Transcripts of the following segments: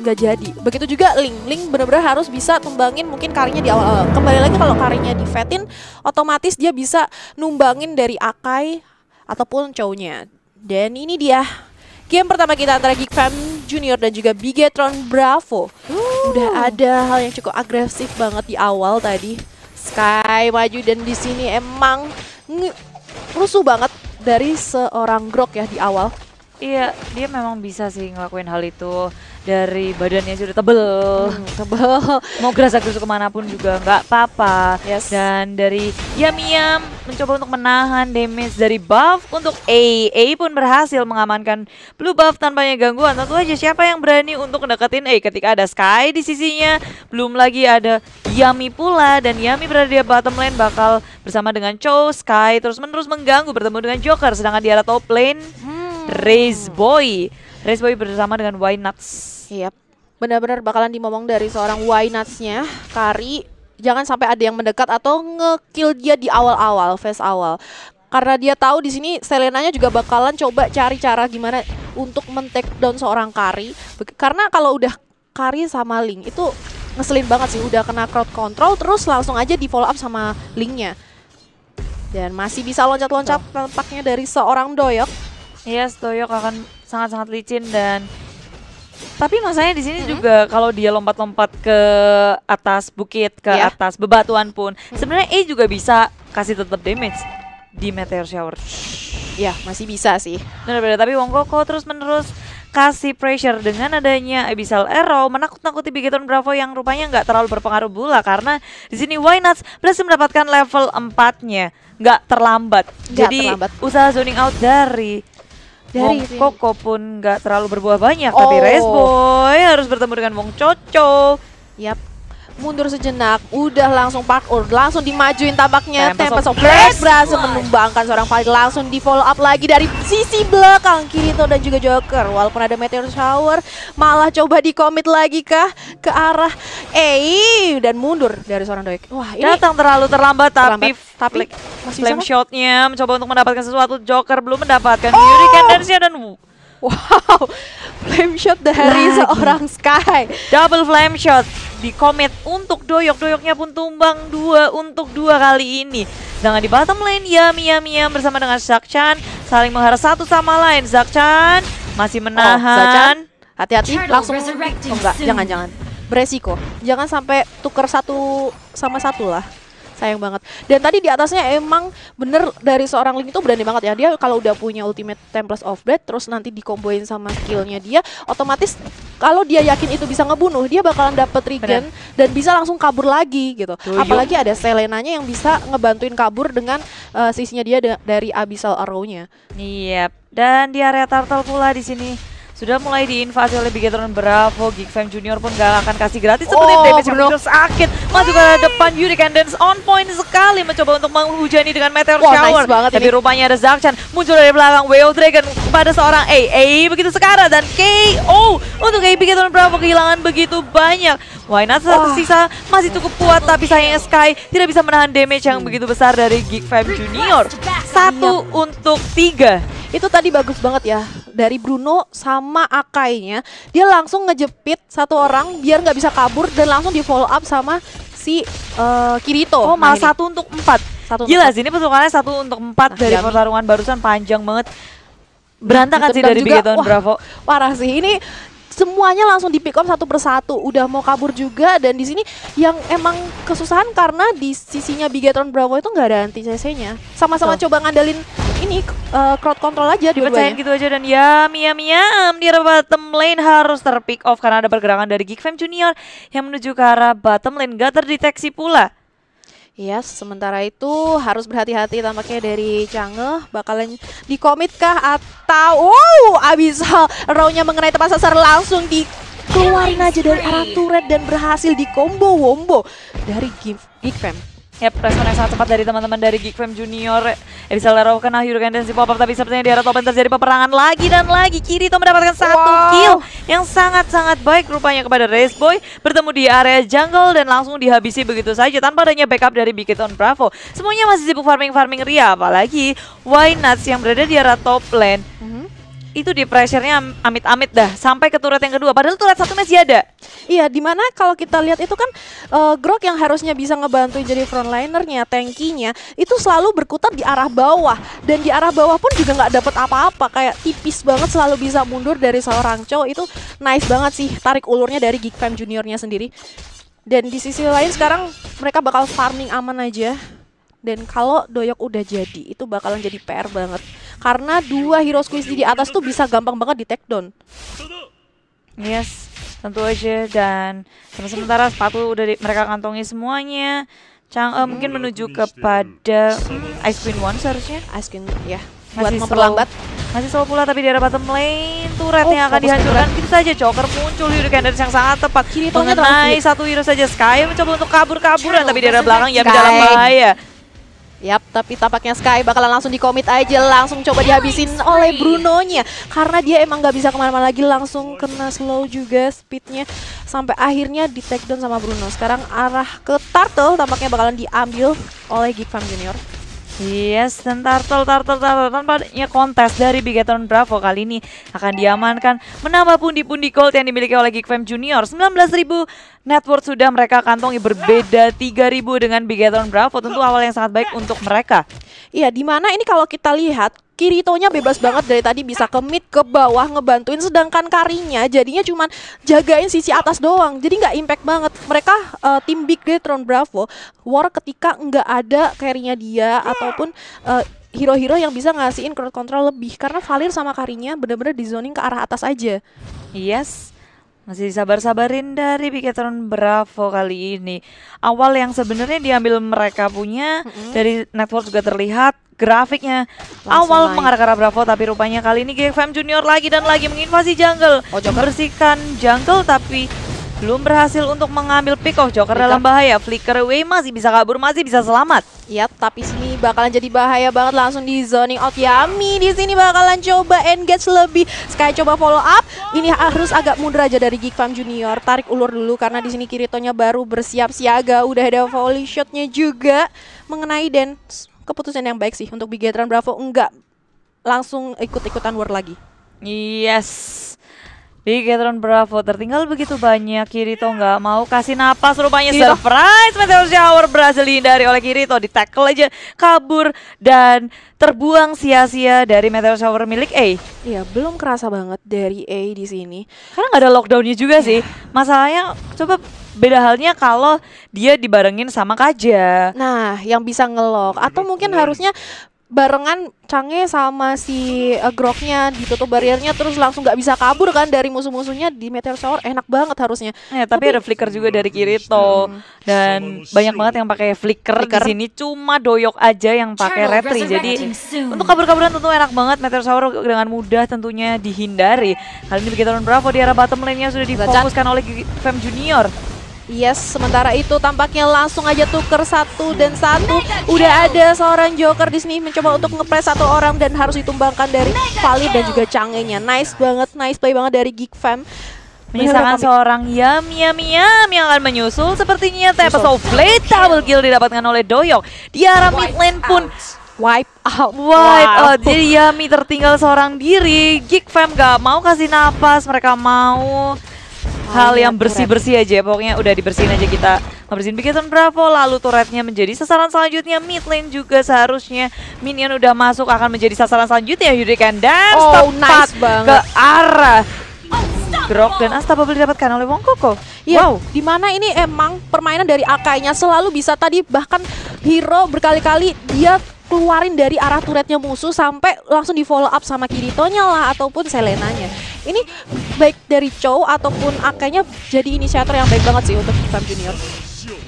nggak jadi. Begitu juga Link, Link bener-bener harus bisa tumbangin mungkin karinya di awal-awal. Kembali lagi kalau karinya di Fetin, otomatis dia bisa numbangin dari Akai ataupun Chow-nya. Dan ini dia game pertama kita antara Geek Fam Junior dan juga Bigetron Bravo. Udah ada hal yang cukup agresif banget di awal tadi. Sky maju dan di sini emang rusuh banget dari seorang Grok ya di awal. Iya, dia memang bisa sih ngelakuin hal itu dari badannya sudah tebel. Hmm, tebel. Mau gerasak gerusuk ke mana pun juga nggak apa-apa. Yes. Dan dari Yam Yam mencoba untuk menahan damage dari buff untuk A. A pun berhasil mengamankan blue buff tanpanya gangguan. Tentu aja siapa yang berani untuk mendekatin A ketika ada Sky di sisinya. Belum lagi ada Yami pula dan Yami berada di bottom lane bakal bersama dengan Cho, Sky terus menerus mengganggu bertemu dengan Joker sedangkan di arah top lane Hmm. Raze Boy. Raze Boy bersama dengan Why Nuts. Iya, benar-benar bakalan dimomong dari seorang Why Nuts-nya, Kari. Jangan sampai ada yang mendekat atau nge-kill dia di awal-awal, phase awal. Karena dia tahu di sini Selenanya juga bakalan coba cari cara gimana untuk men-take down seorang Kari. Karena kalau udah Kari sama Link itu ngeselin banget sih, udah kena crowd control terus langsung aja di follow up sama Linknya. Dan masih bisa loncat-loncat tampaknya dari seorang Doyok. Iya, Stoyok akan sangat-sangat licin dan tapi masalahnya di sini juga kalau dia lompat-lompat ke atas bukit, ke Iya. atas bebatuan pun, sebenarnya A juga bisa kasih tetap damage di Meteor Shower. Ya, masih bisa sih. Benar-benar, tapi Wong Koko terus-menerus kasih pressure dengan adanya Abyssal Arrow menakut-nakuti Bigetron Bravo yang rupanya nggak terlalu berpengaruh pula karena di sini Why Nuts berhasil mendapatkan level 4-nya nggak terlambat. Nggak Jadi terlambat. usaha zoning out dari Dari Wong Koko pun nggak terlalu berbuah banyak tapi Oh. Race Boy harus bertemu dengan Wong Coco. Yap. Mundur sejenak, udah langsung parkour, langsung dimajuin tampaknya Tempest of Blast berhasil menumbangkan seorang fight langsung di follow up lagi dari sisi belakang Kirito dan juga Joker. Walaupun ada Meteor Shower, malah coba di commit lagi kah? Ke arah Eh dan mundur dari seorang Doik. Wah, ini Datang terlalu terlambat, tapi Terlambat, tapi flick- masih flame shotnya mencoba untuk mendapatkan sesuatu. Joker belum mendapatkan. Oh! Hurricane Dance-nya dan wow, flame shot dari Lagi. seorang Sky. double flame shot di commit untuk doyok doyoknya pun tumbang dua untuk dua kali ini dengan di bottom lane Yami Yami Yam bersama dengan Zakchan saling mengharap satu sama lain Zakchan masih menahan Hati-hati Turtle langsung oh, enggak, soon. jangan jangan. Beresiko. Jangan sampai tuker satu sama satu lah. Sayang banget. Dan tadi di atasnya emang bener dari seorang Link itu berani banget ya. Dia kalau udah punya ultimate Tempest of Blade terus nanti dikomboin sama skillnya dia, otomatis kalau dia yakin itu bisa ngebunuh, dia bakalan dapet regen dan bisa langsung kabur lagi gitu. Doyok. Apalagi ada Selenanya yang bisa ngebantuin kabur dengan eh, sisinya dia de- dari Abyssal Arrow-nya. Iya, dan di area turtle pula di sini sudah mulai diinvasi oleh Bigetron Bravo, Geek Fam Junior pun gak akan kasih gratis seperti Oh, damage begitu sakit. Masuk ke depan Hurricane Dance on point sekali mencoba untuk menghujani dengan Meteor Wah, Shower. nice banget Tapi ini. rupanya ada Zakchan muncul dari belakang Way of Dragon pada seorang A. A begitu sekarang dan KO untuk A Bigetron Bravo kehilangan begitu banyak. Why not Wah. satu sisa masih cukup kuat tapi sayangnya Sky tidak bisa menahan damage yang begitu besar dari Geek Fam Junior. Satu untuk tiga. Itu tadi bagus banget ya dari Bruno sama Akainya. Dia langsung ngejepit satu orang biar nggak bisa kabur dan langsung di follow up sama si eh, Kirito. Oh, Nah, malah ini. satu untuk empat. Satu Gila sih, ini petukannya satu untuk empat Nah, dari Yami. pertarungan barusan panjang banget. Berantakan sih dari Wah, Bravo. Parah sih ini semuanya langsung di pick up satu persatu udah mau kabur juga dan di sini yang emang kesusahan karena di sisinya Bigetron Bravo itu nggak ada anti CC-nya sama-sama coba ngandelin ini eh, crowd control aja Dipercayain gitu aja dan ya Yami Yam di arah bottom lane harus terpick off karena ada pergerakan dari Geek Fam Junior yang menuju ke arah bottom lane. Gak terdeteksi pula. Iya, sementara itu harus berhati-hati tampaknya dari Cange bakalan dikomit kah? Atau wow, Abyssal Raw-nya mengenai tepat sasaran langsung dikeluarin aja dari arah turret dan berhasil di combo wombo dari Geek Fam. Yap, respon yang sangat cepat dari teman-teman dari Geek Fam Junior. Ebisal Lero kena Hurricane Dance di pop up tapi sepertinya di arah top terjadi peperangan lagi dan lagi. Kirito mendapatkan satu Wow. kill yang sangat-sangat baik rupanya kepada Race Boy bertemu di area jungle dan langsung dihabisi begitu saja tanpa adanya backup dari Bigeton Bravo. Semuanya masih sibuk farming-farming Ria apalagi Why Nuts yang berada di arah top lane. Mhm. Itu di pressure-nya am- amit-amit dah sampai ke turret yang kedua. Padahal turret satu masih ada. Iya, di mana kalau kita lihat itu kan eh, Grok yang harusnya bisa ngebantuin jadi frontlinernya, tankinya itu selalu berkutat di arah bawah dan di arah bawah pun juga nggak dapet apa-apa, kayak tipis banget selalu bisa mundur dari seorang cowok itu nice banget sih tarik ulurnya dari Geek Fam juniornya sendiri. Dan di sisi lain sekarang mereka bakal farming aman aja. Dan kalau Doyok udah jadi, itu bakalan jadi PR banget. Karena dua hero squeeze di atas tuh bisa gampang banget di take down. Yes, tentu aja dan sementara sepatu udah di- mereka kantongi semuanya. Chang eh, mungkin menuju kepada hmm, Ice Queen One seharusnya. Ice Queen ya, buat Masih memperlambat. slow. Masih slow pula tapi di arah bottom lane turret Oh, yang akan dihancurkan gitu saja Joker muncul Hurricane yang sangat tepat Kiritonya mengenai satu hero saja Sky mencoba untuk kabur-kaburan tapi di arah belakang ya dalam bahaya Yap, tapi tampaknya Sky bakalan langsung dikomit aja, langsung coba dihabisin oleh Brunonya. Karena dia emang nggak bisa ke mana-mana lagi, langsung kena slow juga speednya. Sampai akhirnya di take down sama Bruno. Sekarang arah ke Turtle tampaknya bakalan diambil oleh Geek Fam Junior. Yes, dan Turtle, Turtle, Turtle tanpa adanya kontes dari Bigatron Bravo kali ini akan diamankan menambah pundi-pundi gold yang dimiliki oleh Geek Fam Junior. 19.000 net worth sudah mereka kantongi berbeda 3.000 dengan Bigatron Bravo. Tentu awal yang sangat baik untuk mereka. Iya, di mana ini kalau kita lihat Kiritonya bebas banget dari tadi bisa ke mid ke bawah ngebantuin sedangkan Karinya jadinya cuman jagain sisi atas doang. Jadi nggak impact banget. Mereka eh, tim Big Detron Bravo war ketika nggak ada carry-nya dia ataupun eh, hero-hero yang bisa ngasihin crowd control lebih karena Valir sama Karinya bener-bener di zoning ke arah atas aja. Yes, masih sabar-sabarin dari Bigatron Bravo kali ini. Awal yang sebenarnya diambil mereka punya dari network juga terlihat grafiknya Langsung awal mengarah ke arah Bravo tapi rupanya kali ini GFM Junior lagi dan lagi menginvasi jungle. Oh, Joker. Membersihkan jungle tapi belum berhasil untuk mengambil pick off Joker Flicker. dalam bahaya. Flicker away masih bisa kabur, masih bisa selamat. Ya, tapi sini bakalan jadi bahaya banget langsung di zoning out Yami. Di sini bakalan coba engage lebih. Sky coba follow up. Ini harus agak mundur aja dari Geek Farm Junior. Tarik ulur dulu karena di sini Kiritonya baru bersiap siaga. Udah ada volley shotnya juga mengenai dan keputusan yang baik sih untuk Bigetron Bravo enggak langsung ikut-ikutan war lagi. Yes. Bigatron Bravo tertinggal begitu banyak Kirito nggak mau kasih napas. Rupanya Kirito. surprise Meteor Shower berhasil dihindari oleh Kirito. Di tackle aja kabur dan terbuang sia-sia dari Meteor Shower milik A. Iya, belum kerasa banget dari A di sini. karena nggak ada lockdownnya juga sih. Masalahnya coba beda halnya kalau dia dibarengin sama Kaja. Nah, yang bisa ngelok atau mungkin harusnya barengan Cange sama si uh, Groknya ditutup bariernya terus langsung nggak bisa kabur kan dari musuh-musuhnya di Meteor Shower enak banget harusnya. Ya, tapi, ada flicker juga dari Kirito dan banyak banget yang pakai flicker, Flicker. di sini cuma doyok aja yang pakai retri. Jadi untuk kabur-kaburan tentu enak banget Meteor Shower dengan mudah tentunya dihindari. Kali ini Bigatron Bravo di arah bottom lane-nya sudah difokuskan oleh Fem Junior. Yes, sementara itu tampaknya langsung aja tuker satu dan satu. Udah ada seorang Joker di sini mencoba untuk ngepres satu orang dan harus ditumbangkan dari Valid dan juga Cange-nya. Nice banget, nice play banget dari Geek Fam. Menyisakan Bener-bener seorang Yam Yam Yam yang akan menyusul sepertinya Tempest of Blade double kill didapatkan oleh Doyok. Di arah mid lane pun wipe out. Wipe Wow. out. Jadi Yami tertinggal seorang diri. Geek Fam gak mau kasih napas. Mereka mau hal yang bersih-bersih aja. Pokoknya udah dibersihin aja kita. Ngebersihin Bigaton Bravo. Lalu turretnya menjadi sasaran selanjutnya. Mid lane juga seharusnya minion udah masuk akan menjadi sasaran selanjutnya. Hurricane Dance Oh, tepat nice banget. ke arah Grok dan Unstoppable didapatkan oleh Wong Koko. Iya, Wow. di mana ini emang permainan dari Akainya selalu bisa tadi bahkan hero berkali-kali dia keluarin dari arah turretnya musuh sampai langsung di follow up sama Kiritonya lah ataupun Selenanya. Ini baik dari Chow ataupun Akainya jadi inisiator yang baik banget sih untuk Fam Junior.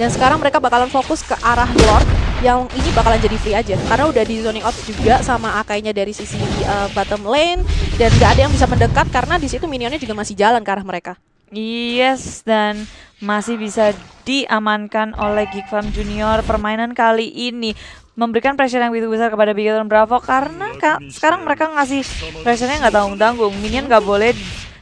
Dan sekarang mereka bakalan fokus ke arah Lord yang ini bakalan jadi free aja karena udah di zoning out juga sama Akainya dari sisi uh, bottom lane dan gak ada yang bisa mendekat karena di situ minionnya juga masih jalan ke arah mereka. Yes, dan masih bisa diamankan oleh Geek Farm Junior permainan kali ini memberikan pressure yang begitu besar kepada Bigatron Bravo karena ka- sekarang mereka ngasih pressure-nya nggak tanggung-tanggung. Minion nggak boleh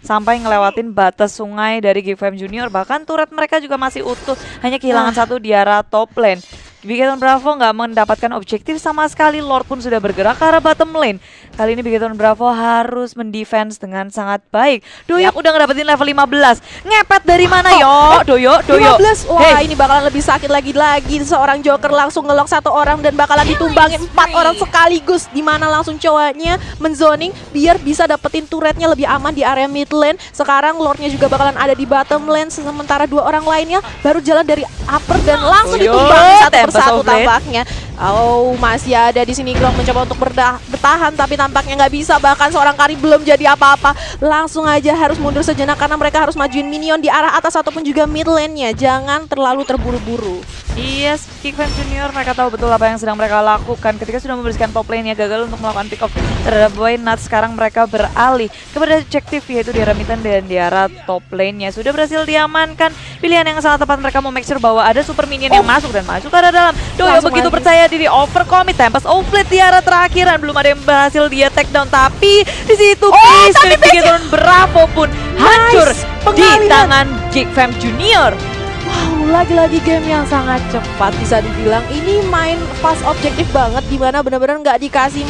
sampai ngelewatin batas sungai dari Farm Junior. Bahkan turret mereka juga masih utuh. Hanya kehilangan satu di arah top lane Bigetron Bravo nggak mendapatkan objektif sama sekali. Lord pun sudah bergerak ke arah bottom lane. Kali ini Bigetron Bravo harus mendefense dengan sangat baik. Doyok udah ngedapetin level 15. Ngepet dari mana Oh, yo? oh, Doyok, Doyok. 15 Wah Hey. ini bakalan lebih sakit lagi-lagi Seorang Joker langsung ngelok satu orang Dan bakalan ditumbangin empat orang sekaligus Di mana langsung cowoknya menzoning Biar bisa dapetin turretnya lebih aman di area mid lane Sekarang Lordnya juga bakalan ada di bottom lane Sementara dua orang lainnya baru jalan dari upper Dan langsung ditumbangin satu persatu lane. tampaknya Oh masih ada di sini Grong mencoba untuk berdah- bertahan Tapi tampaknya nggak bisa Bahkan seorang Kari belum jadi apa-apa Langsung aja harus mundur sejenak Karena mereka harus majuin minion di arah atas Ataupun juga mid lane-nya Jangan terlalu terburu-buru Yes, Kickfam Junior mereka tahu betul apa yang sedang mereka lakukan ketika sudah membersihkan top lane-nya gagal untuk melakukan pick off terhadap Boy Nuts. Sekarang mereka beralih kepada objektif yaitu di arah Mitten dan di arah top lane-nya. Sudah berhasil diamankan. Pilihan yang sangat tepat mereka mau make sure bahwa ada super minion yang masuk dan masuk ke arah dalam. Doyo Langsung begitu percaya diri overcommit Tempest di arah terakhiran belum ada yang berhasil dia take down tapi di situ Peace milik Bigetron Bravo pun hancur di Pengalihan. tangan Kickfam Junior. Wow, lagi-lagi game yang sangat cepat bisa dibilang. Ini main fast objektif banget, di mana benar-benar nggak dikasih